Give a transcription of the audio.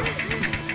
you